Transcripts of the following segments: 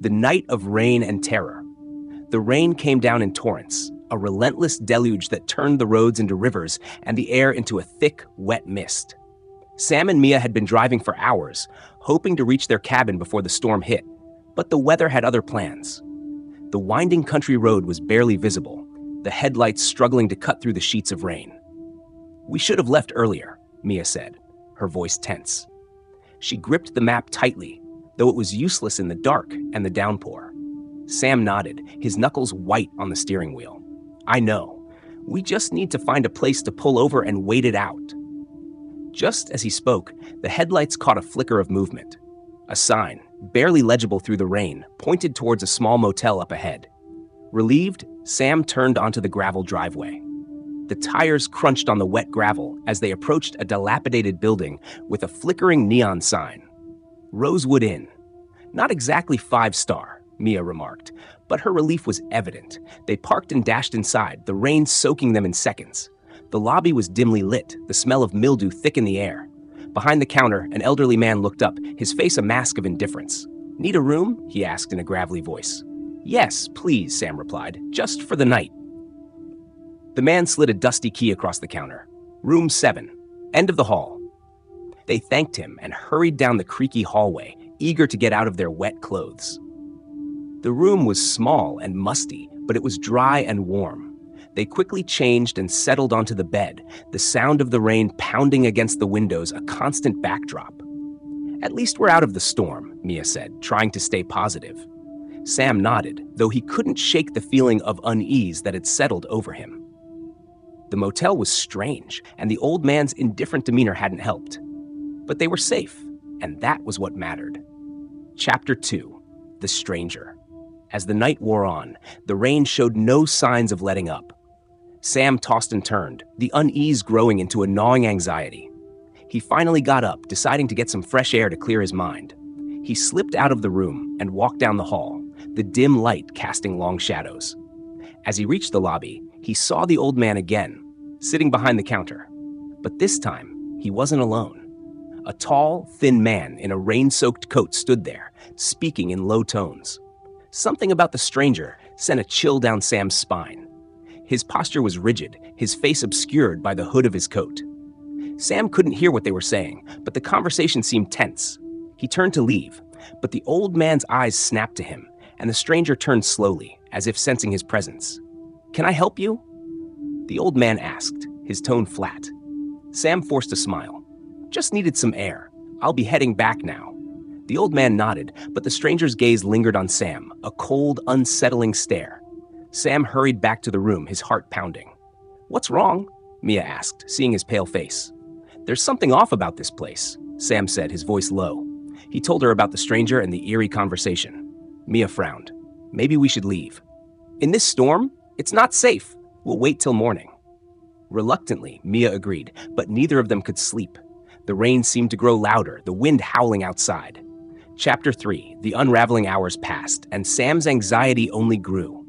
the night of rain and terror. The rain came down in torrents, a relentless deluge that turned the roads into rivers and the air into a thick, wet mist. Sam and Mia had been driving for hours, hoping to reach their cabin before the storm hit, but the weather had other plans. The winding country road was barely visible, the headlights struggling to cut through the sheets of rain. We should have left earlier, Mia said, her voice tense. She gripped the map tightly, though it was useless in the dark and the downpour. Sam nodded, his knuckles white on the steering wheel. I know. We just need to find a place to pull over and wait it out. Just as he spoke, the headlights caught a flicker of movement. A sign, barely legible through the rain, pointed towards a small motel up ahead. Relieved, Sam turned onto the gravel driveway. The tires crunched on the wet gravel as they approached a dilapidated building with a flickering neon sign. Rosewood Inn. Not exactly five star, Mia remarked, but her relief was evident. They parked and dashed inside, the rain soaking them in seconds. The lobby was dimly lit, the smell of mildew thick in the air. Behind the counter, an elderly man looked up, his face a mask of indifference. Need a room? he asked in a gravelly voice. Yes, please, Sam replied, just for the night. The man slid a dusty key across the counter. Room 7, end of the hall. They thanked him and hurried down the creaky hallway, eager to get out of their wet clothes. The room was small and musty, but it was dry and warm. They quickly changed and settled onto the bed, the sound of the rain pounding against the windows a constant backdrop. At least we're out of the storm, Mia said, trying to stay positive. Sam nodded, though he couldn't shake the feeling of unease that had settled over him. The motel was strange, and the old man's indifferent demeanor hadn't helped. But they were safe, and that was what mattered. Chapter 2 The Stranger. As the night wore on, the rain showed no signs of letting up. Sam tossed and turned, the unease growing into a gnawing anxiety. He finally got up, deciding to get some fresh air to clear his mind. He slipped out of the room and walked down the hall, the dim light casting long shadows. As he reached the lobby, he saw the old man again, sitting behind the counter. But this time, he wasn't alone. A tall, thin man in a rain soaked coat stood there, speaking in low tones. Something about the stranger sent a chill down Sam's spine. His posture was rigid, his face obscured by the hood of his coat. Sam couldn't hear what they were saying, but the conversation seemed tense. He turned to leave, but the old man's eyes snapped to him, and the stranger turned slowly, as if sensing his presence. Can I help you? The old man asked, his tone flat. Sam forced a smile. Just needed some air. I'll be heading back now. The old man nodded, but the stranger's gaze lingered on Sam, a cold, unsettling stare. Sam hurried back to the room, his heart pounding. What's wrong? Mia asked, seeing his pale face. There's something off about this place, Sam said, his voice low. He told her about the stranger and the eerie conversation. Mia frowned. Maybe we should leave. In this storm, it's not safe. We'll wait till morning. Reluctantly, Mia agreed, but neither of them could sleep. The rain seemed to grow louder, the wind howling outside. Chapter 3 The unraveling hours passed, and Sam's anxiety only grew.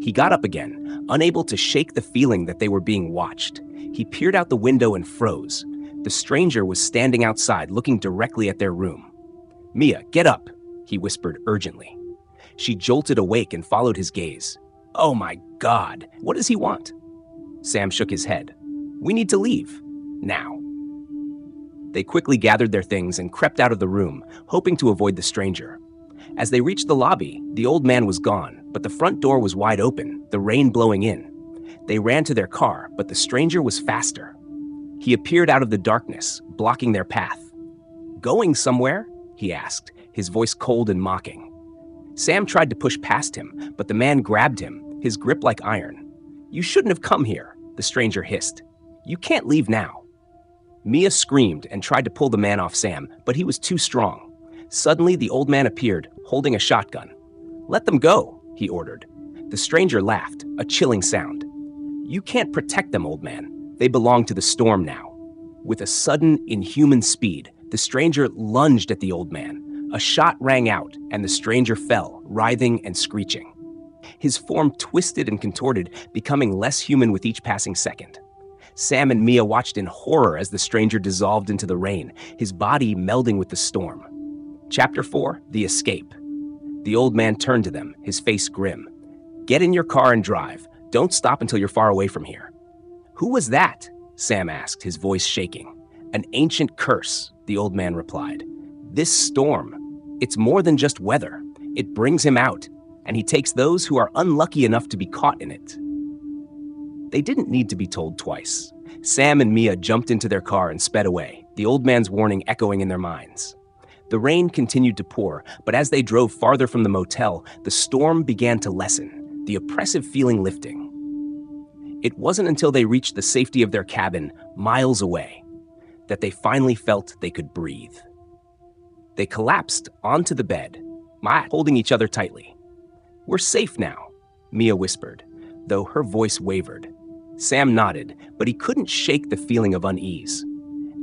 He got up again, unable to shake the feeling that they were being watched. He peered out the window and froze. The stranger was standing outside, looking directly at their room. Mia, get up, he whispered urgently. She jolted awake and followed his gaze. Oh my God, what does he want? Sam shook his head. We need to leave. Now. They quickly gathered their things and crept out of the room, hoping to avoid the stranger. As they reached the lobby, the old man was gone, but the front door was wide open, the rain blowing in. They ran to their car, but the stranger was faster. He appeared out of the darkness, blocking their path. Going somewhere? he asked, his voice cold and mocking. Sam tried to push past him, but the man grabbed him, his grip like iron. You shouldn't have come here, the stranger hissed. You can't leave now. Mia screamed and tried to pull the man off Sam, but he was too strong. Suddenly, the old man appeared, holding a shotgun. Let them go, he ordered. The stranger laughed, a chilling sound. You can't protect them, old man. They belong to the storm now. With a sudden, inhuman speed, the stranger lunged at the old man. A shot rang out, and the stranger fell, writhing and screeching. His form twisted and contorted, becoming less human with each passing second. Sam and Mia watched in horror as the stranger dissolved into the rain, his body melding with the storm. Chapter 4 The Escape. The old man turned to them, his face grim. Get in your car and drive. Don't stop until you're far away from here. Who was that? Sam asked, his voice shaking. An ancient curse, the old man replied. This storm, it's more than just weather. It brings him out, and he takes those who are unlucky enough to be caught in it. They didn't need to be told twice. Sam and Mia jumped into their car and sped away, the old man's warning echoing in their minds. The rain continued to pour, but as they drove farther from the motel, the storm began to lessen, the oppressive feeling lifting. It wasn't until they reached the safety of their cabin, miles away, that they finally felt they could breathe. They collapsed onto the bed, holding each other tightly. We're safe now, Mia whispered, though her voice wavered. Sam nodded, but he couldn't shake the feeling of unease.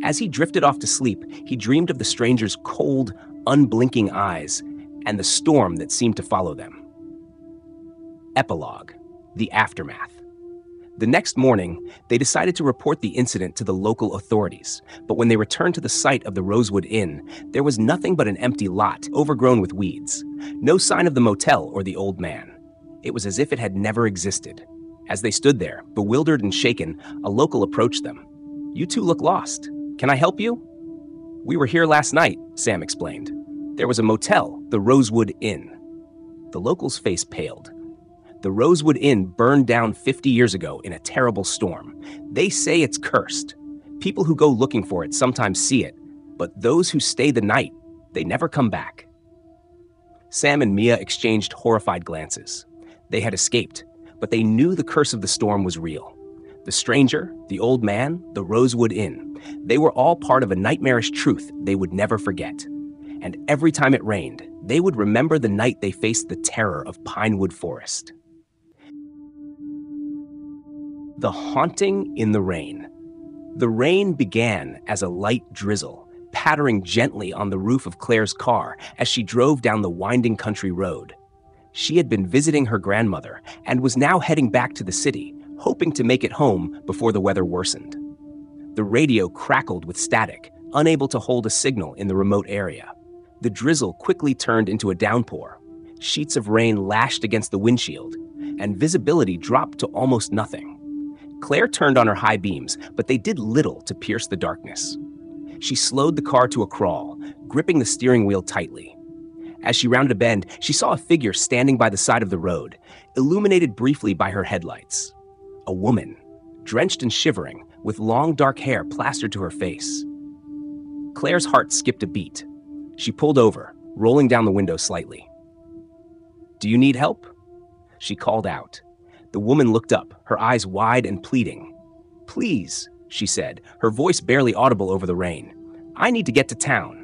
As he drifted off to sleep, he dreamed of the stranger's cold, unblinking eyes and the storm that seemed to follow them. Epilogue The Aftermath. The next morning, they decided to report the incident to the local authorities, but when they returned to the site of the Rosewood Inn, there was nothing but an empty lot, overgrown with weeds. No sign of the motel or the old man. It was as if it had never existed. As they stood there, bewildered and shaken, a local approached them. You two look lost. Can I help you? We were here last night, Sam explained. There was a motel, the Rosewood Inn. The local's face paled. The Rosewood Inn burned down 50 years ago in a terrible storm. They say it's cursed. People who go looking for it sometimes see it, but those who stay the night, they never come back. Sam and Mia exchanged horrified glances. They had escaped, but they knew the curse of the storm was real. The stranger, the old man, the Rosewood Inn, they were all part of a nightmarish truth they would never forget. And every time it rained, they would remember the night they faced the terror of Pinewood Forest. The Haunting in the Rain. The rain began as a light drizzle, pattering gently on the roof of Claire's car as she drove down the winding country road. She had been visiting her grandmother and was now heading back to the city, hoping to make it home before the weather worsened. The radio crackled with static, unable to hold a signal in the remote area. The drizzle quickly turned into a downpour. Sheets of rain lashed against the windshield, and visibility dropped to almost nothing. Claire turned on her high beams, but they did little to pierce the darkness. She slowed the car to a crawl, gripping the steering wheel tightly. As she rounded a bend, she saw a figure standing by the side of the road, illuminated briefly by her headlights. A woman, drenched and shivering, with long dark hair plastered to her face. Claire's heart skipped a beat. She pulled over, rolling down the window slightly. Do you need help? She called out, the woman looked up, her eyes wide and pleading. Please, she said, her voice barely audible over the rain. I need to get to town.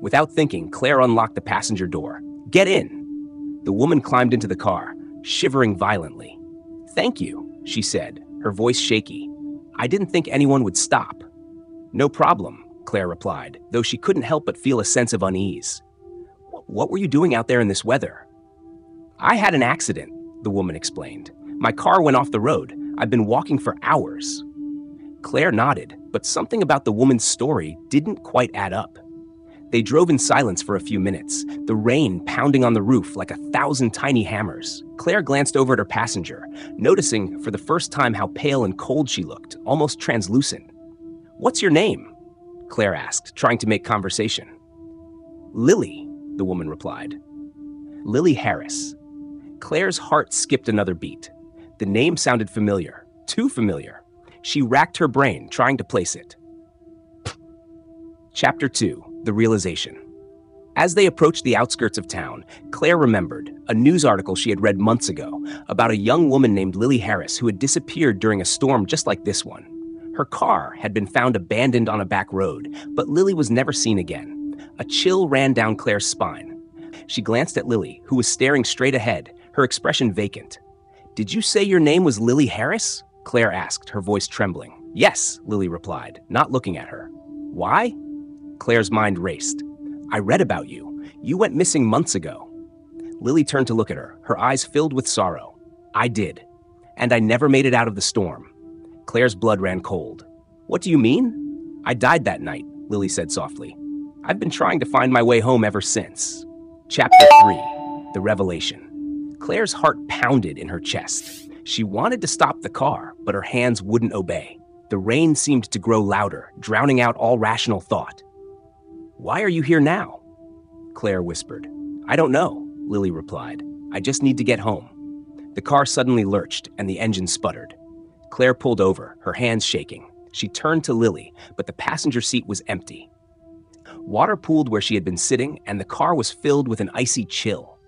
Without thinking, Claire unlocked the passenger door. Get in. The woman climbed into the car, shivering violently. Thank you, she said, her voice shaky. I didn't think anyone would stop. No problem, Claire replied, though she couldn't help but feel a sense of unease. What were you doing out there in this weather? I had an accident, the woman explained. My car went off the road. I've been walking for hours. Claire nodded, but something about the woman's story didn't quite add up. They drove in silence for a few minutes, the rain pounding on the roof like a thousand tiny hammers. Claire glanced over at her passenger, noticing for the first time how pale and cold she looked, almost translucent. What's your name? Claire asked, trying to make conversation. Lily, the woman replied. Lily Harris. Claire's heart skipped another beat. The name sounded familiar, too familiar. She racked her brain, trying to place it. Chapter 2 The Realization. As they approached the outskirts of town, Claire remembered a news article she had read months ago about a young woman named Lily Harris who had disappeared during a storm just like this one. Her car had been found abandoned on a back road, but Lily was never seen again. A chill ran down Claire's spine. She glanced at Lily, who was staring straight ahead, her expression vacant. Did you say your name was Lily Harris? Claire asked, her voice trembling. Yes, Lily replied, not looking at her. Why? Claire's mind raced. I read about you. You went missing months ago. Lily turned to look at her, her eyes filled with sorrow. I did. And I never made it out of the storm. Claire's blood ran cold. What do you mean? I died that night, Lily said softly. I've been trying to find my way home ever since. Chapter 3 the revelation. Claire's heart pounded in her chest. She wanted to stop the car, but her hands wouldn't obey. The rain seemed to grow louder, drowning out all rational thought. Why are you here now? Claire whispered. I don't know, Lily replied. I just need to get home. The car suddenly lurched and the engine sputtered. Claire pulled over, her hands shaking. She turned to Lily, but the passenger seat was empty. Water pooled where she had been sitting, and the car was filled with an icy chill.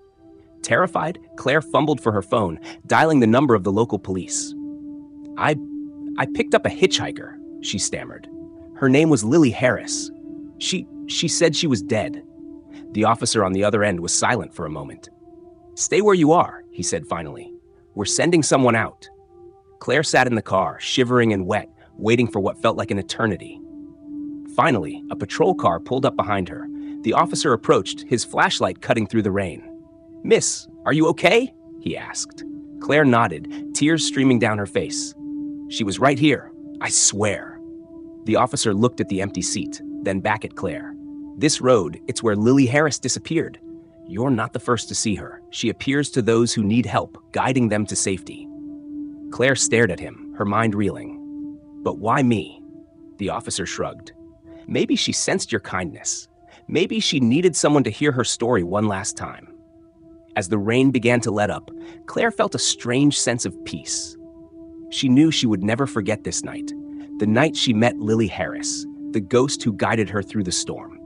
Terrified, Claire fumbled for her phone, dialing the number of the local police. I I picked up a hitchhiker, she stammered. Her name was Lily Harris. She she said she was dead. The officer on the other end was silent for a moment. Stay where you are, he said finally. We're sending someone out. Claire sat in the car, shivering and wet, waiting for what felt like an eternity. Finally, a patrol car pulled up behind her. The officer approached, his flashlight cutting through the rain. Miss, are you okay? he asked. Claire nodded, tears streaming down her face. She was right here, I swear. The officer looked at the empty seat, then back at Claire. This road, it's where Lily Harris disappeared. You're not the first to see her. She appears to those who need help, guiding them to safety. Claire stared at him, her mind reeling. But why me? The officer shrugged. Maybe she sensed your kindness. Maybe she needed someone to hear her story one last time. As the rain began to let up, Claire felt a strange sense of peace. She knew she would never forget this night, the night she met Lily Harris, the ghost who guided her through the storm.